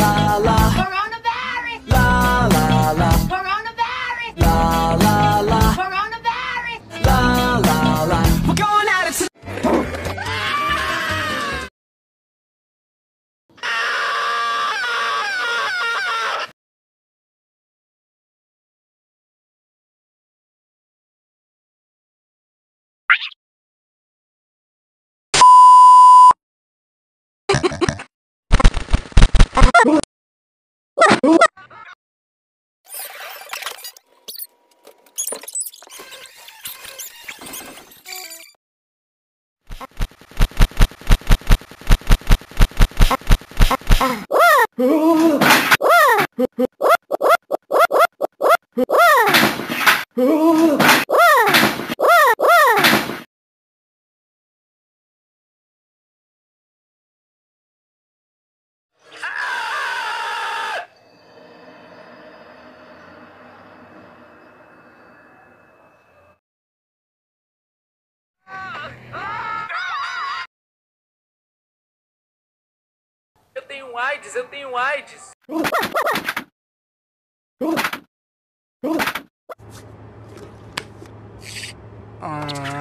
la la Coronavirus! la la la Coronavirus! la la la Coronavirus! la la la. We're going at it tonight. Eu tenho AIDS, eu tenho AIDS. Ah.